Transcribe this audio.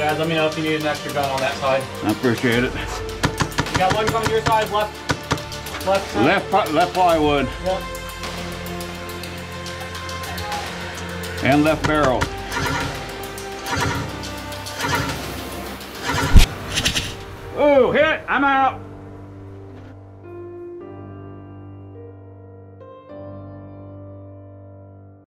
Guys, let me know if you need an extra gun on that side. I appreciate it. You got one on your side, left, left side. Left, left plywood Yep. and left barrel. Oh, hit! I'm out.